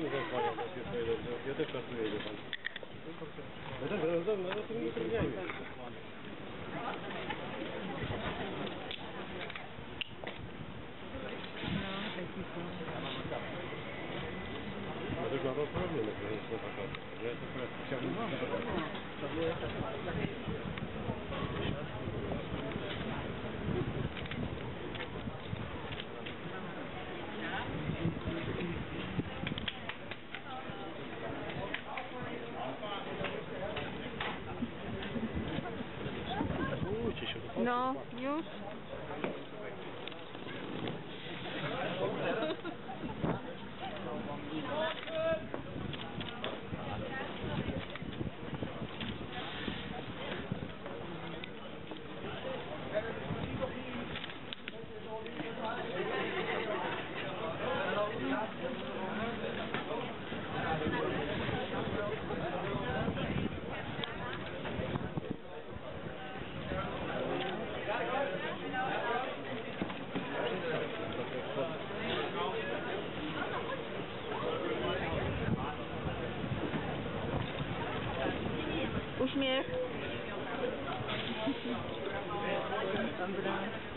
Я теж раз не вийду. Это же надо отправлено, конечно, пока. Я это как раз сейчас не знаю. No news? śmiech.